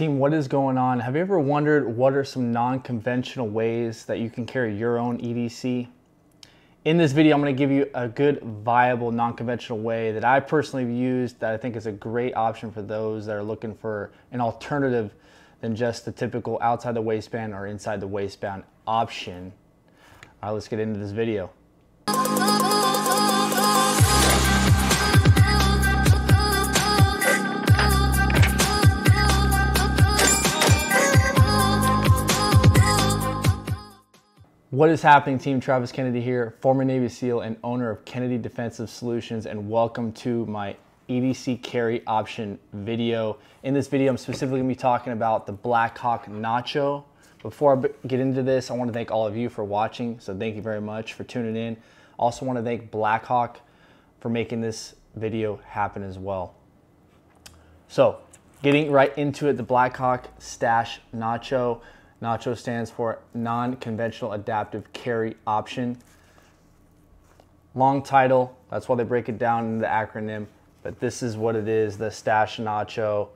Team, what is going on? Have you ever wondered what are some non-conventional ways that you can carry your own EDC? In this video, I'm gonna give you a good, viable, non-conventional way that I personally used that I think is a great option for those that are looking for an alternative than just the typical outside the waistband or inside the waistband option. All right, let's get into this video. What is happening, Team Travis Kennedy here, former Navy SEAL and owner of Kennedy Defensive Solutions, and welcome to my EDC carry option video. In this video, I'm specifically gonna be talking about the Blackhawk Nacho. Before I get into this, I wanna thank all of you for watching, so thank you very much for tuning in. Also wanna thank Blackhawk for making this video happen as well. So, getting right into it, the Blackhawk STACHE Nacho. Nacho stands for Non-Conventional Adaptive Carry Option. Long title, that's why they break it down in the acronym, but this is what it is, the STACHE Nacho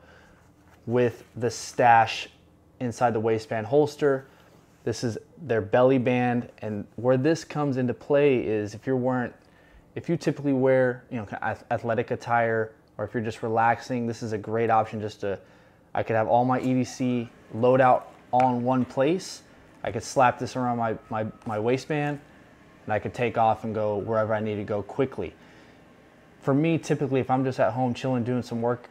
with the STACHE inside the waistband holster. This is their belly band, and where this comes into play is if you're wearing, if you typically wear, you know, athletic attire, or if you're just relaxing, this is a great option just to, I could have all my EDC load out all in one place. I could slap this around my, my, my waistband and I could take off and go wherever I need to go quickly. For me, typically, if I'm just at home chilling, doing some work,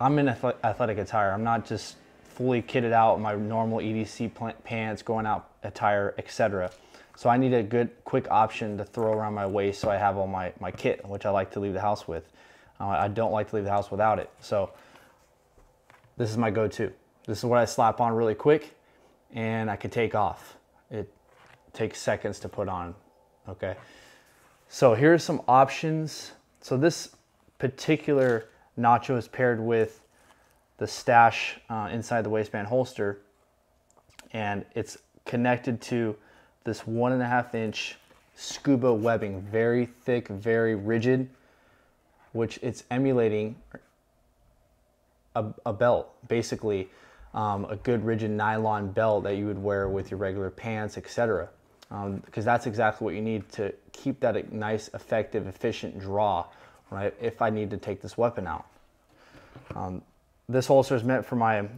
I'm in athletic attire. I'm not just fully kitted out in my normal EDC pants, going out attire, etc. So I need a good, quick option to throw around my waist so I have all my, my kit, which I like to leave the house with. Uh, I don't like to leave the house without it. So this is my go-to. This is what I slap on really quick and I can take off. It takes seconds to put on, okay? So here's some options. So this particular nacho is paired with the STACHE uh, inside the waistband holster and it's connected to this one and a half inch scuba webbing, very thick, very rigid, which it's emulating a, a belt, basically um, a good rigid nylon belt that you would wear with your regular pants, etc. Because um, that's exactly what you need to keep that nice, effective, efficient draw, right? If I need to take this weapon out. Um, this holster is meant for my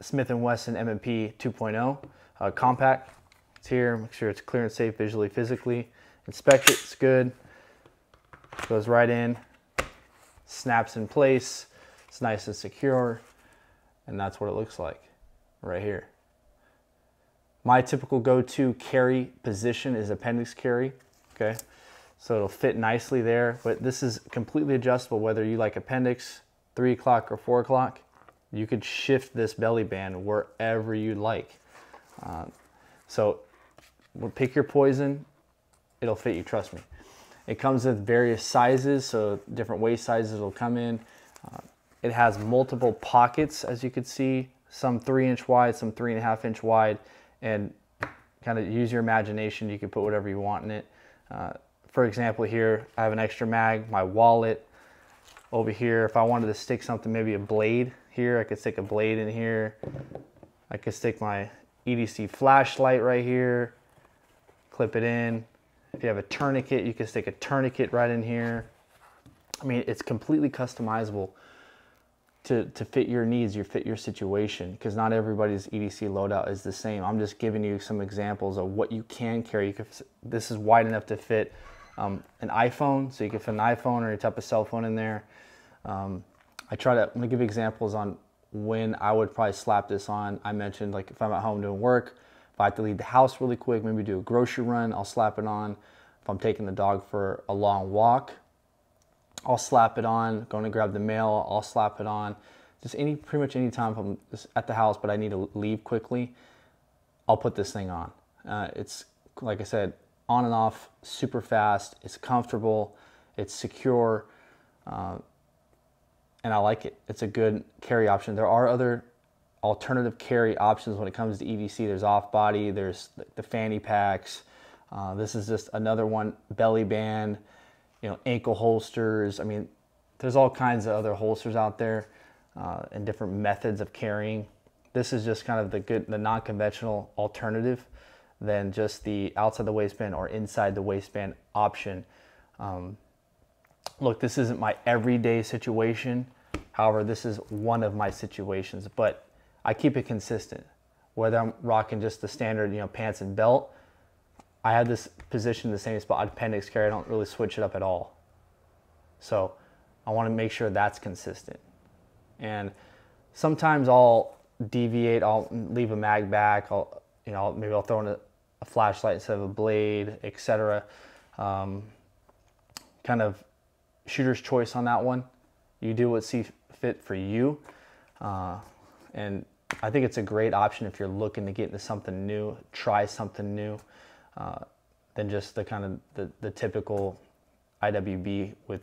Smith & Wesson M&P 2.0 uh, compact. It's here, make sure it's clear and safe visually, physically. Inspect it, it's good. Goes right in, snaps in place. It's nice and secure and that's what it looks like right here. My typical go-to carry position is appendix carry, okay? So it'll fit nicely there, but this is completely adjustable whether you like appendix, three o'clock or four o'clock. You could shift this belly band wherever you like. Uh, so we'll pick your poison, it'll fit you, trust me. It comes with various sizes, so different waist sizes will come in. Uh, it has multiple pockets, as you can see, some three inch wide, some three and a half inch wide, and kind of use your imagination. You can put whatever you want in it. Uh, for example, here I have an extra mag, my wallet. Over here, if I wanted to stick something, maybe a blade here, I could stick a blade in here. I could stick my EDC flashlight right here, clip it in. If you have a tourniquet, you can stick a tourniquet right in here. I mean, it's completely customizable to, to fit your needs, your fit your situation, because not everybody's EDC loadout is the same. I'm just giving you some examples of what you can carry. You this is wide enough to fit um, an iPhone, so you can fit an iPhone or any type of cell phone in there. Um, I try to, I'm gonna give examples on when I would probably slap this on. I mentioned like if I'm at home doing work, if I have to leave the house really quick, maybe do a grocery run, I'll slap it on. If I'm taking the dog for a long walk, I'll slap it on, going to grab the mail, I'll slap it on. Just any, pretty much any time I'm at the house but I need to leave quickly, I'll put this thing on. Uh, it's, like I said, on and off, super fast, it's comfortable, it's secure, uh, and I like it. It's a good carry option. There are other alternative carry options when it comes to EDC. There's off body, there's the fanny packs. Uh, this is just another one, belly band you know, ankle holsters. I mean, there's all kinds of other holsters out there uh, and different methods of carrying. this is just kind of the good, the non-conventional alternative than just the outside the waistband or inside the waistband option. Um, look, this isn't my everyday situation. However, this is one of my situations, but I keep it consistent. Whether I'm rocking just the standard, you know, pants and belt, I have this position in the same spot. Appendix carry, I don't really switch it up at all. So I want to make sure that's consistent. And sometimes I'll deviate. I'll leave a mag back. I'll, you know, maybe I'll throw in a, a flashlight instead of a blade, etc. Um, kind of shooter's choice on that one. You do what see fit for you. Uh, and I think it's a great option if you're looking to get into something new, try something new, uh, than just the kind of the, the typical IWB with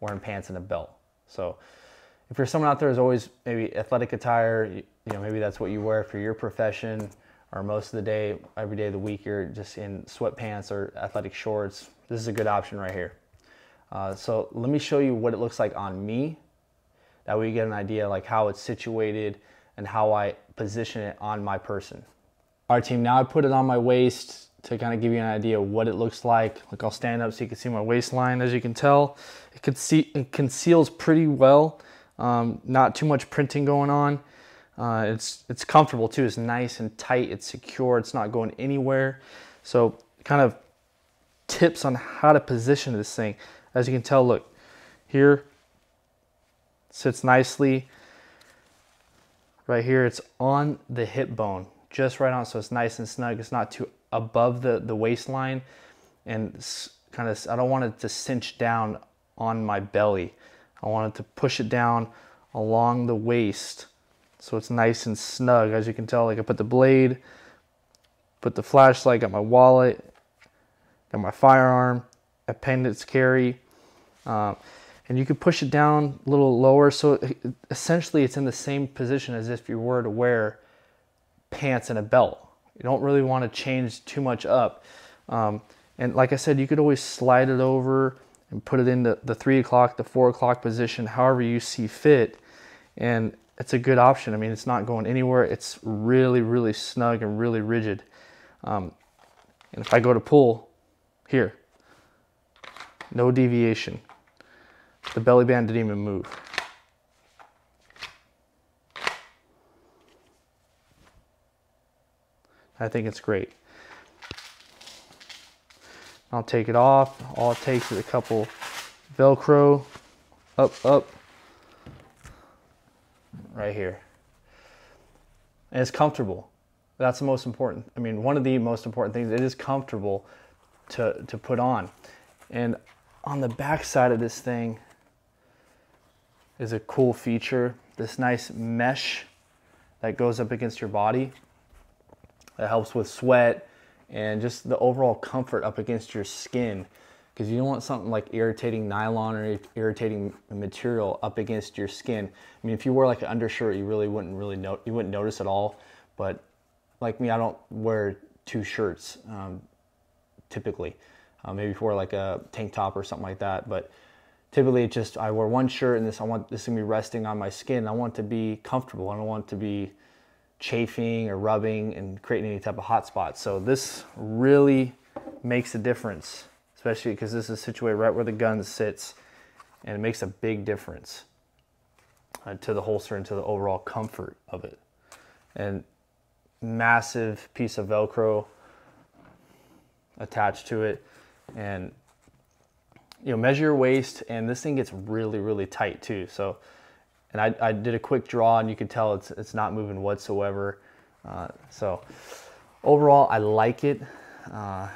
wearing pants and a belt. So if you're someone out there who's always maybe athletic attire, you, you know, maybe that's what you wear for your profession, or most of the day, every day of the week, you're just in sweatpants or athletic shorts. This is a good option right here. Uh, so let me show you what it looks like on me. That way you get an idea like how it's situated and how I position it on my person. Right team, now I put it on my waist to kind of give you an idea what it looks like. Like I'll stand up so you can see my waistline. As you can tell, it, it conceals pretty well. Um, not too much printing going on. Uh, it's, it's comfortable too. It's nice and tight. It's secure. It's not going anywhere. So kind of tips on how to position this thing. As you can tell, look, here sits nicely. Right here, it's on the hip bone, just right on, so it's nice and snug. It's not too above the, the waistline and kind of, I don't want it to cinch down on my belly. I want it to push it down along the waist so it's nice and snug. As you can tell, like I put the blade, put the flashlight, got my wallet, got my firearm, appendix carry, uh, and you can push it down a little lower. So it, essentially it's in the same position as if you were to wear pants and a belt. You don't really want to change too much up. Um, and like I said, you could always slide it over and put it in the, the three o'clock, the four o'clock position, however you see fit. And it's a good option. I mean, it's not going anywhere. It's really, really snug and really rigid. Um, and if I go to pull here, no deviation. The belly band didn't even move. I think it's great. I'll take it off. All it takes is a couple Velcro, up, up, right here. And it's comfortable. That's the most important. I mean, one of the most important things, it is comfortable to, to put on. And on the back side of this thing is a cool feature. This nice mesh that goes up against your body. That helps with sweat and just the overall comfort up against your skin because you don't want something like irritating nylon or irritating material up against your skin. I mean, if you wear like an undershirt, you really wouldn't really know, you wouldn't notice at all. But like me, I don't wear two shirts um, typically. Uh, maybe for like a tank top or something like that. But typically, it just I wear one shirt and this I want this to be resting on my skin. I want to be comfortable. I don't want to be chafing or rubbing and creating any type of hot spots. So this really makes a difference especially because this is situated right where the gun sits and it makes a big difference uh, to the holster and to the overall comfort of it. And massive piece of Velcro attached to it and you know measure your waist and this thing gets really really tight too so and I, I did a quick draw and you can tell it's it's not moving whatsoever uh, so overall I like it uh,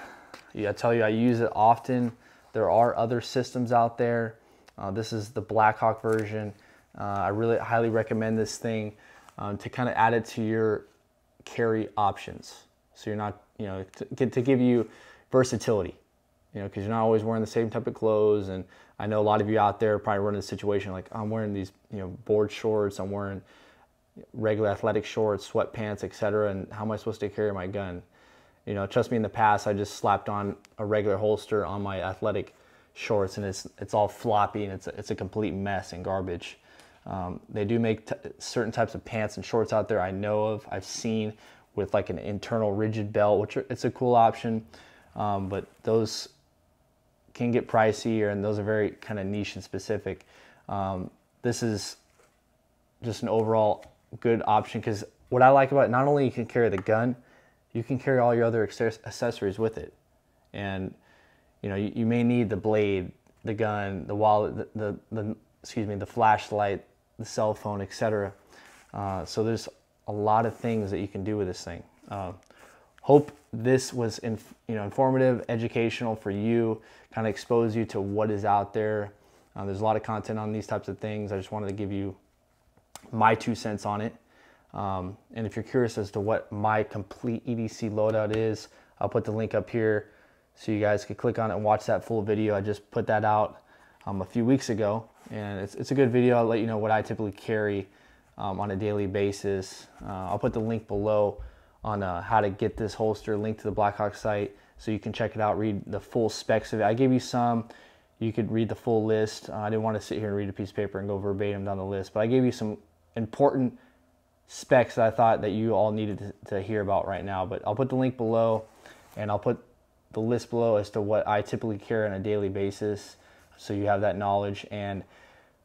yeah, I tell you, I use it often. There are other systems out there. Uh, this is the Blackhawk version. Uh, I really highly recommend this thing um, to kind of add it to your carry options. So you're not, you know, to, to give you versatility, you know, because you're not always wearing the same type of clothes. And I know a lot of you out there probably running a situation like I'm wearing these, you know, board shorts, I'm wearing regular athletic shorts, sweatpants, etc. And how am I supposed to carry my gun? You know, trust me, in the past, I just slapped on a regular holster on my athletic shorts and it's, it's all floppy and it's a, it's a complete mess and garbage. Um, they do make t- certain types of pants and shorts out there I know of, I've seen with like an internal rigid belt, which are, it's a cool option. Um, but those can get pricey and those are very kind of niche and specific. Um, this is just an overall good option because what I like about it, not only you can carry the gun, you can carry all your other accessories with it. And you know, you, you may need the blade, the gun, the wallet, the, the, the excuse me, the flashlight, the cell phone, etc. Uh, so there's a lot of things that you can do with this thing. Uh, hope this was in, you know informative, educational for you, kind of expose you to what is out there. Uh, there's a lot of content on these types of things. I just wanted to give you my two cents on it. Um, and if you're curious as to what my complete EDC loadout is, I'll put the link up here so you guys can click on it and watch that full video. I just put that out um, a few weeks ago and it's, it's a good video. I'll let you know what I typically carry um, on a daily basis. Uh, I'll put the link below on uh, how to get this holster, link to the Blackhawk site so you can check it out, read the full specs of it. I gave you some, you could read the full list. Uh, I didn't want to sit here and read a piece of paper and go verbatim down the list, but I gave you some important specs that I thought that you all needed to, to hear about right now. But I'll put the link below and I'll put the list below as to what I typically carry on a daily basis so you have that knowledge and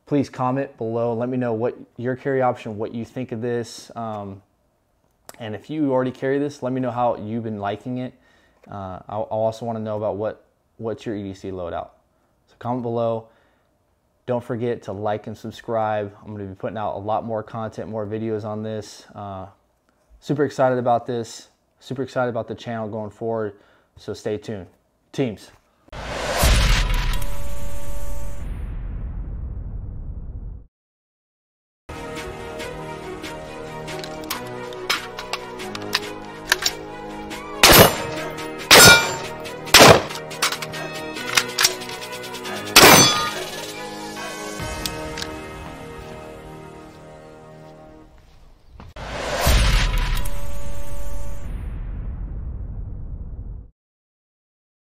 please comment below let me know what your carry option what you think of this um, and if you already carry this let me know how you've been liking it. Uh, I also want to know about what what's your EDC loadout. So comment below. Don't forget to like and subscribe. I'm going to be putting out a lot more content more videos on this. Uh, super excited about this. Super excited about the channel going forward. So stay tuned. Teams